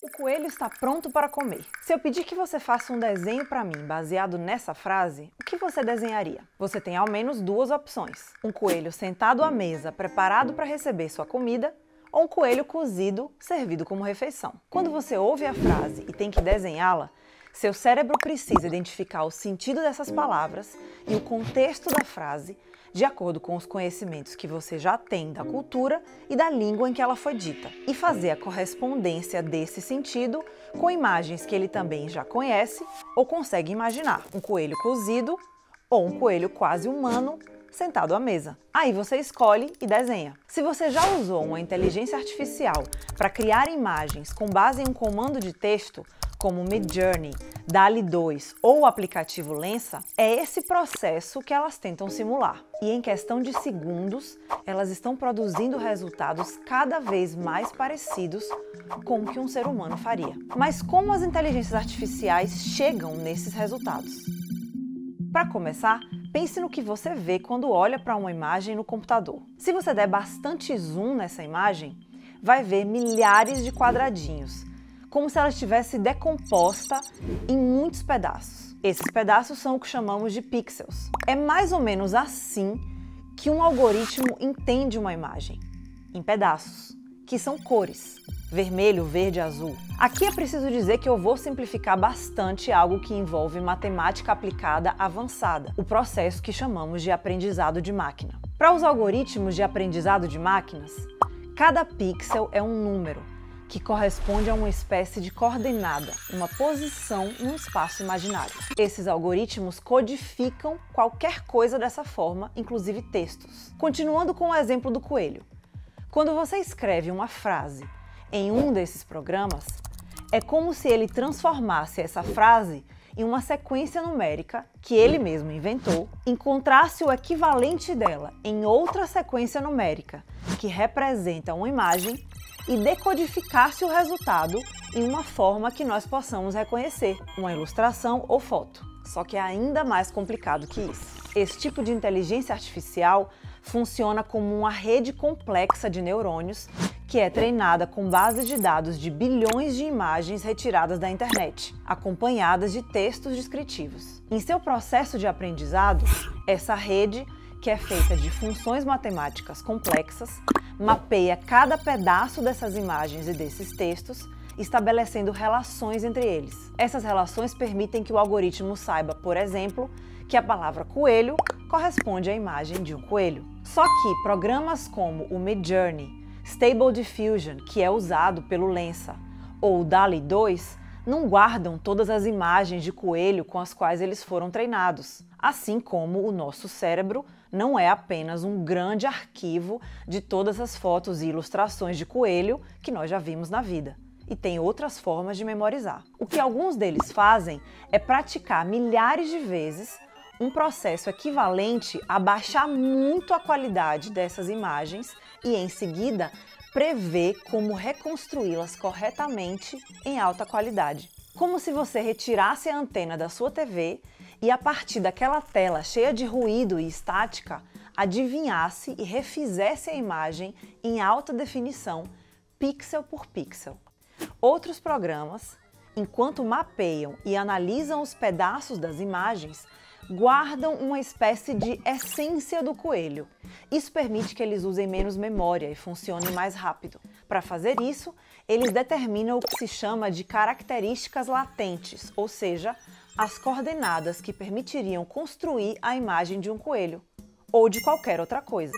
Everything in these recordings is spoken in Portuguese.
O coelho está pronto para comer. Se eu pedir que você faça um desenho para mim baseado nessa frase, o que você desenharia? Você tem ao menos duas opções: um coelho sentado à mesa, preparado para receber sua comida, ou um coelho cozido, servido como refeição. Quando você ouve a frase e tem que desenhá-la, seu cérebro precisa identificar o sentido dessas palavras e o contexto da frase de acordo com os conhecimentos que você já tem da cultura e da língua em que ela foi dita, e fazer a correspondência desse sentido com imagens que ele também já conhece ou consegue imaginar: um coelho cozido ou um coelho quase humano sentado à mesa. Aí você escolhe e desenha. Se você já usou uma inteligência artificial para criar imagens com base em um comando de texto, como Midjourney, DALI 2 ou o aplicativo Lensa, é esse processo que elas tentam simular. E em questão de segundos, elas estão produzindo resultados cada vez mais parecidos com o que um ser humano faria. Mas como as inteligências artificiais chegam nesses resultados? Para começar, pense no que você vê quando olha para uma imagem no computador. Se você der bastante zoom nessa imagem, vai ver milhares de quadradinhos como se ela estivesse decomposta em muitos pedaços. Esses pedaços são o que chamamos de pixels. É mais ou menos assim que um algoritmo entende uma imagem, em pedaços, que são cores vermelho, verde, azul. Aqui é preciso dizer que eu vou simplificar bastante algo que envolve matemática aplicada avançada, o processo que chamamos de aprendizado de máquina. Para os algoritmos de aprendizado de máquinas, cada pixel é um número que corresponde a uma espécie de coordenada, uma posição num espaço imaginário. Esses algoritmos codificam qualquer coisa dessa forma, inclusive textos. Continuando com o exemplo do coelho. Quando você escreve uma frase em um desses programas, é como se ele transformasse essa frase em uma sequência numérica que ele mesmo inventou, encontrasse o equivalente dela em outra sequência numérica que representa uma imagem e decodificar-se o resultado em uma forma que nós possamos reconhecer, uma ilustração ou foto. Só que é ainda mais complicado que isso. Esse tipo de inteligência artificial funciona como uma rede complexa de neurônios que é treinada com bases de dados de bilhões de imagens retiradas da internet, acompanhadas de textos descritivos. Em seu processo de aprendizado, essa rede, que é feita de funções matemáticas complexas, mapeia cada pedaço dessas imagens e desses textos, estabelecendo relações entre eles. Essas relações permitem que o algoritmo saiba, por exemplo, que a palavra coelho corresponde à imagem de um coelho. Só que programas como o Midjourney, Stable Diffusion, que é usado pelo Lensa, ou o DALI 2, não guardam todas as imagens de coelho com as quais eles foram treinados, assim como o nosso cérebro não é apenas um grande arquivo de todas as fotos e ilustrações de coelho que nós já vimos na vida. E tem outras formas de memorizar. O que alguns deles fazem é praticar milhares de vezes um processo equivalente a baixar muito a qualidade dessas imagens e, em seguida, prever como reconstruí-las corretamente em alta qualidade. Como se você retirasse a antena da sua TV e a partir daquela tela cheia de ruído e estática, adivinhasse e refizesse a imagem em alta definição, pixel por pixel. Outros programas, enquanto mapeiam e analisam os pedaços das imagens, guardam uma espécie de essência do coelho. Isso permite que eles usem menos memória e funcionem mais rápido. Para fazer isso, eles determinam o que se chama de características latentes, ou seja, as coordenadas que permitiriam construir a imagem de um coelho ou de qualquer outra coisa.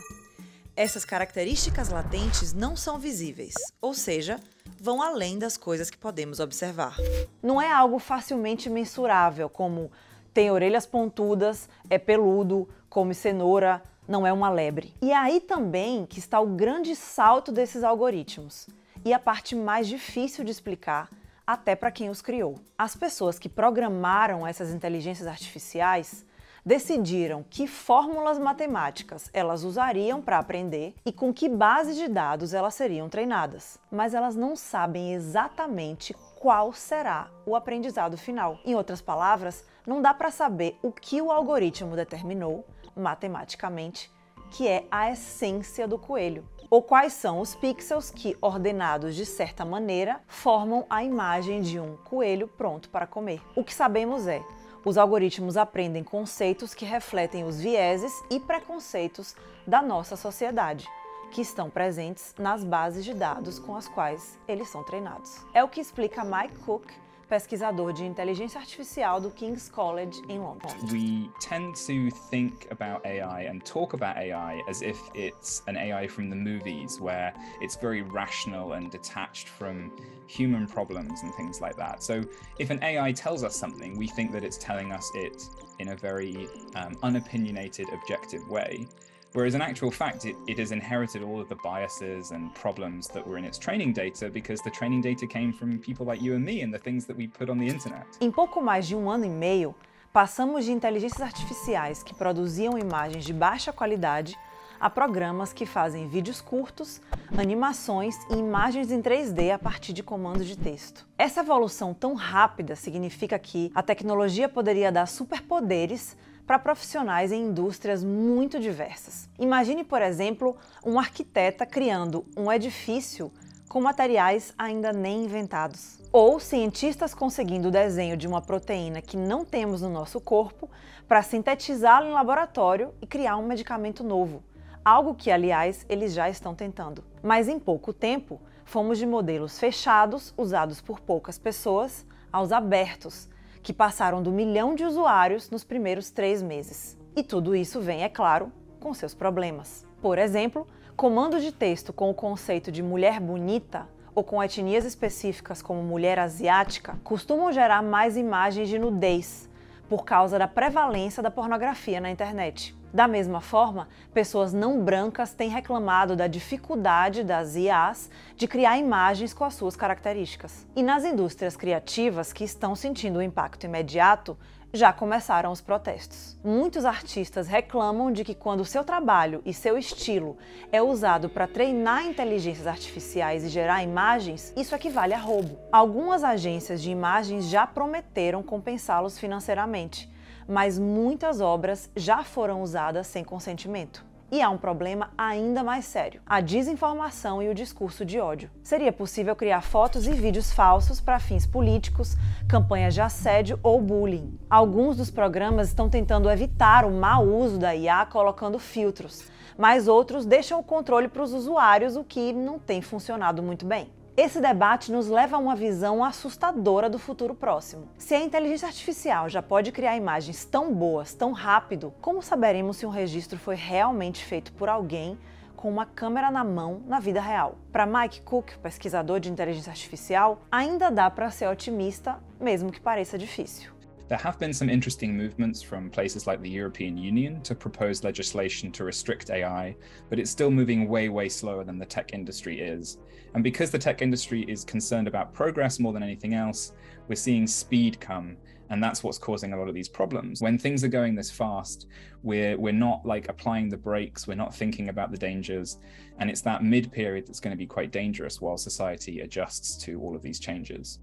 Essas características latentes não são visíveis, ou seja, vão além das coisas que podemos observar. Não é algo facilmente mensurável, como tem orelhas pontudas, é peludo, come cenoura, não é uma lebre. E é aí também que está o grande salto desses algoritmos e a parte mais difícil de explicar até para quem os criou. As pessoas que programaram essas inteligências artificiais decidiram que fórmulas matemáticas elas usariam para aprender e com que base de dados elas seriam treinadas, mas elas não sabem exatamente qual será o aprendizado final. Em outras palavras, não dá para saber o que o algoritmo determinou matematicamente que é a essência do coelho. ou quais são os pixels que, ordenados de certa maneira, formam a imagem de um coelho pronto para comer. O que sabemos é os algoritmos aprendem conceitos que refletem os vieses e preconceitos da nossa sociedade, que estão presentes nas bases de dados com as quais eles são treinados. É o que explica Mike Cook pesquisador de inteligência artificial do King's College em Londres. We tend to think about AI and talk about AI as if it's an AI from the movies where it's very rational and detached from human problems and things like that. So if an AI tells us something, we think that it's telling us it in a very um, unopinionated, objective way. Whereas in actual fact, it, it has inherited all of the biases and problems that were in its training data because the training data came from people like you and me and the things that we put on the internet. Em pouco mais de um ano e meio, passamos de inteligências artificiais que produziam imagens de baixa qualidade a programas que fazem vídeos curtos, animações e imagens em 3D a partir de comandos de texto. Essa evolução tão rápida significa que a tecnologia poderia dar superpoderes para profissionais em indústrias muito diversas. Imagine, por exemplo, um arquiteta criando um edifício com materiais ainda nem inventados. Ou cientistas conseguindo o desenho de uma proteína que não temos no nosso corpo para sintetizá-la em laboratório e criar um medicamento novo. Algo que, aliás, eles já estão tentando. Mas em pouco tempo, fomos de modelos fechados, usados por poucas pessoas, aos abertos, que passaram do milhão de usuários nos primeiros três meses. E tudo isso vem, é claro, com seus problemas. Por exemplo, comandos de texto com o conceito de mulher bonita ou com etnias específicas como mulher asiática costumam gerar mais imagens de nudez por causa da prevalência da pornografia na internet. Da mesma forma, pessoas não brancas têm reclamado da dificuldade das IAs de criar imagens com as suas características. E nas indústrias criativas que estão sentindo o impacto imediato, já começaram os protestos. Muitos artistas reclamam de que quando seu trabalho e seu estilo é usado para treinar inteligências artificiais e gerar imagens, isso equivale a roubo. Algumas agências de imagens já prometeram compensá-los financeiramente mas muitas obras já foram usadas sem consentimento. E há um problema ainda mais sério: a desinformação e o discurso de ódio. Seria possível criar fotos e vídeos falsos para fins políticos, campanhas de assédio ou bullying. Alguns dos programas estão tentando evitar o mau uso da IA colocando filtros, mas outros deixam o controle para os usuários, o que não tem funcionado muito bem. Esse debate nos leva a uma visão assustadora do futuro próximo. Se a inteligência artificial já pode criar imagens tão boas, tão rápido, como saberemos se um registro foi realmente feito por alguém com uma câmera na mão na vida real? Para Mike Cook, pesquisador de inteligência artificial, ainda dá para ser otimista, mesmo que pareça difícil. There have been some interesting movements from places like the European Union to propose legislation to restrict AI, but it's still moving way, way slower than the tech industry is. And because the tech industry is concerned about progress more than anything else, we're seeing speed come. And that's what's causing a lot of these problems. When things are going this fast, we're we're not like applying the brakes, we're not thinking about the dangers. And it's that mid period that's going to be quite dangerous while society adjusts to all of these changes.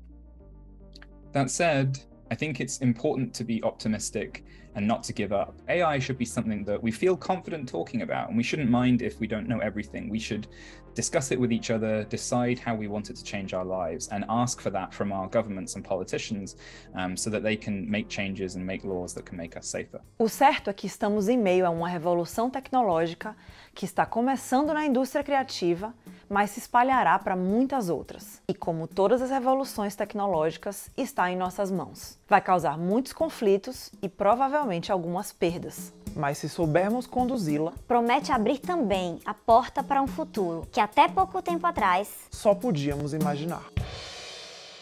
That said, I think it's important to be optimistic and not to give up. AI should be something that we feel confident talking about, and we shouldn't mind if we don't know everything. We should discuss it with each other, decide how we want it to change our lives, and ask for that from our governments and politicians um, so that they can make changes and make laws that can make us safer. O certo é que estamos em meio a uma revolução tecnológica que está começando na indústria criativa mas se espalhará para muitas outras. E como todas as revoluções tecnológicas, está em nossas mãos. Vai causar muitos conflitos e provavelmente algumas perdas. Mas se soubermos conduzi-la, promete abrir também a porta para um futuro que até pouco tempo atrás só podíamos imaginar.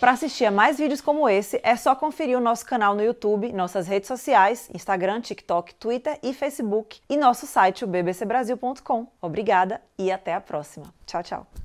Para assistir a mais vídeos como esse, é só conferir o nosso canal no YouTube, nossas redes sociais, Instagram, TikTok, Twitter e Facebook e nosso site, o bbcbrasil.com. Obrigada e até a próxima. Tchau, tchau.